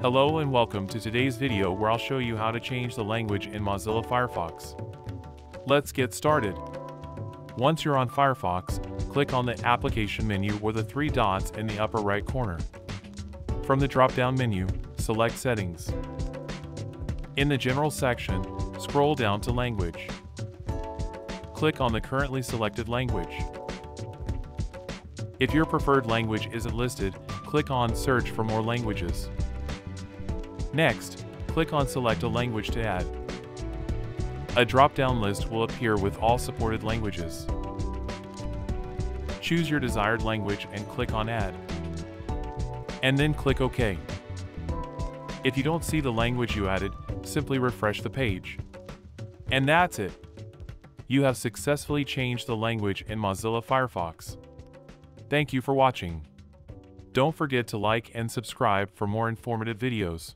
Hello and welcome to today's video where I'll show you how to change the language in Mozilla Firefox. Let's get started. Once you're on Firefox, click on the application menu or the three dots in the upper right corner. From the drop-down menu, select Settings. In the General section, scroll down to Language. Click on the currently selected language. If your preferred language isn't listed, click on Search for more languages. Next, click on Select a language to add. A drop-down list will appear with all supported languages. Choose your desired language and click on Add. And then click OK. If you don't see the language you added, simply refresh the page. And that's it. You have successfully changed the language in Mozilla Firefox. Thank you for watching. Don't forget to like and subscribe for more informative videos.